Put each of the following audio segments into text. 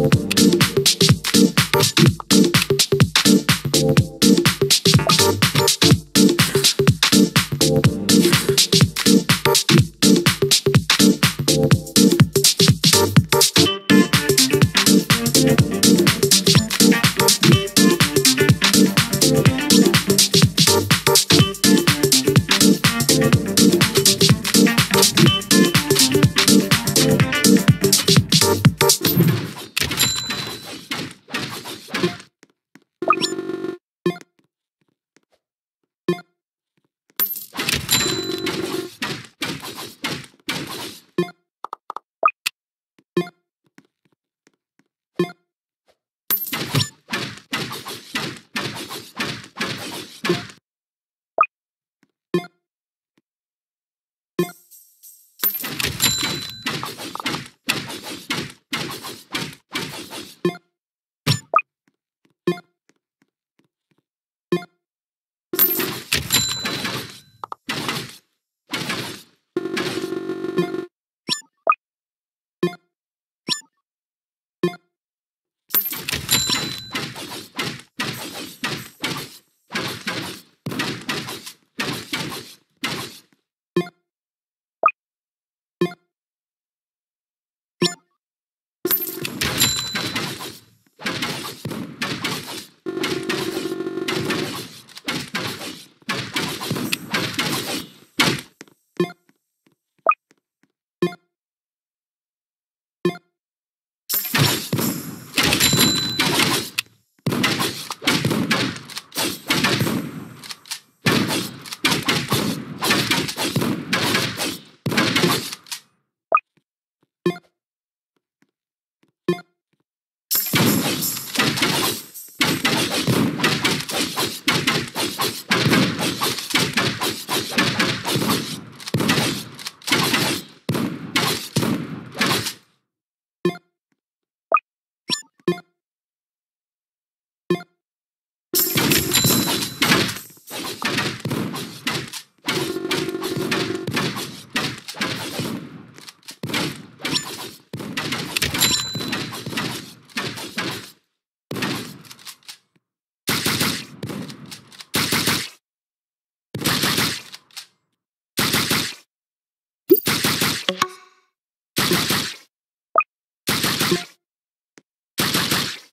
you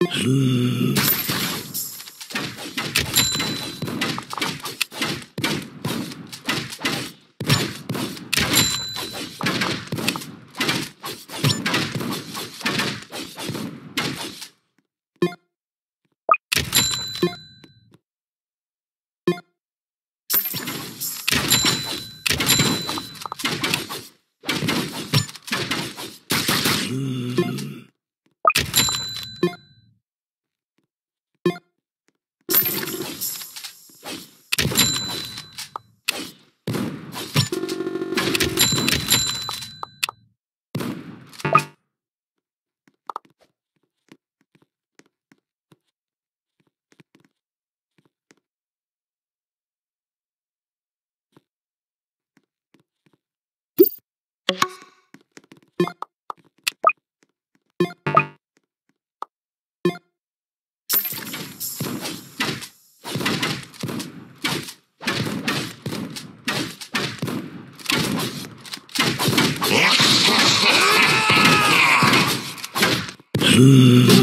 Hmm. Hmm.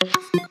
Destroy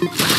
wing!